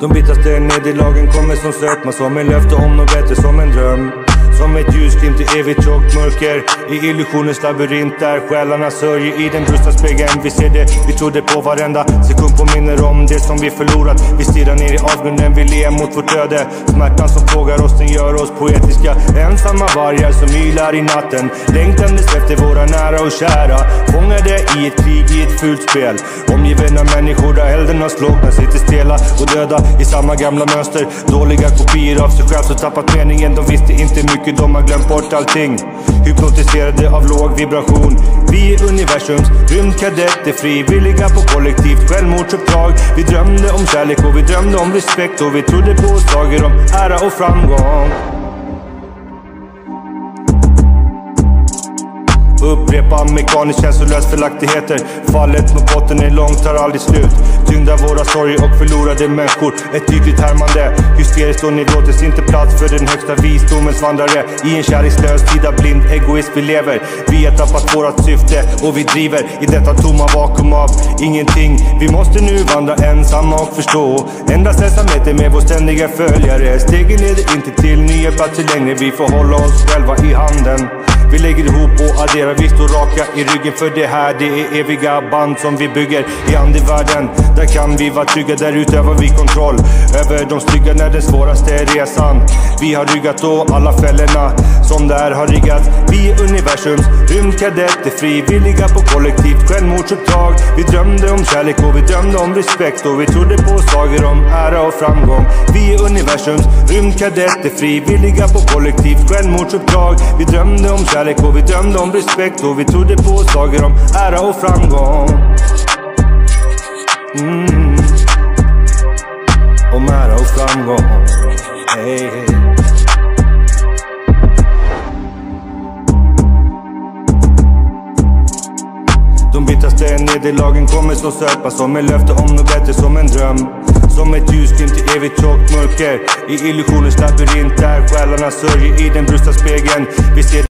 De bittraste nederlagen kommer som sötma Som en löfte om något bättre, som en dröm som ett ljusglimt i evigt tjockt mörker. I illusionens labyrint där själarna sörjer. I den brustna spegeln vi ser det Vi trodde på varenda sekund påminner om det som vi förlorat. Vi stirrar ner i avgrunden, vi ler mot vårt öde. Smärtan som plågar oss, den gör oss poetiska. Ensamma vargar som ylar i natten. Längtandes efter våra nära och kära. Fångade i ett krig, i ett fult spel. Omgiven av människor där elden har slocknat Sitter stela och döda i samma gamla mönster. Dåliga kopior av sig själv som tappat meningen. De visste inte mycket mycket de har glömt bort allting. Hypnotiserade av låg vibration. Vi är universums rymdkadetter frivilliga på kollektivt självmordsuppdrag. Vi drömde om kärlek och vi drömde om respekt och vi trodde på slager om ära och framgång. Upprepa mekaniskt känslolös felaktigheter. Fallet mot botten är långt, tar aldrig slut. Tyngda våra sorger och förlorade människor. Ett ytligt härmande. Hysteriskt och neurotiskt, inte plats för den högsta visdomens vandrare. I en kärlekslös tid av blind egoism vi lever. Vi har tappat vårat syfte och vi driver i detta tomma vakuum av ingenting. Vi måste nu vandra ensamma och förstå. Endast ensamhet är med vår ständiga följare. Stegen leder inte till nya platser längre. Vi får hålla oss själva i handen vi lägger ihop och adderar, vi står raka i ryggen för det här. Det är eviga band som vi bygger i andevärlden Där kan vi vara trygga, där utövar vi kontroll Över de stygga när den svåraste resan. Vi har ryggat och alla fällorna som där har riggats Vi är universums rymdkadetter frivilliga på kollektivt självmordsuppdrag. Vi drömde om kärlek och vi drömde om respekt och vi trodde på sagor om ära och framgång. Vi är universums rymdkadetter frivilliga på kollektivt självmordsuppdrag. Vi drömde om kärlek kärlek och vi drömde om respekt och vi trodde på sagor om ära och framgång. Mm. Om ära och framgång. Hey, hey. De bittraste nederlagen kommer så söpa Som en löfte om något bättre, som en dröm. Som ett ljusglimt i evigt tjockt mörker. I illusionens labyrint där själarna sörjer I den brustna spegeln. Vi ser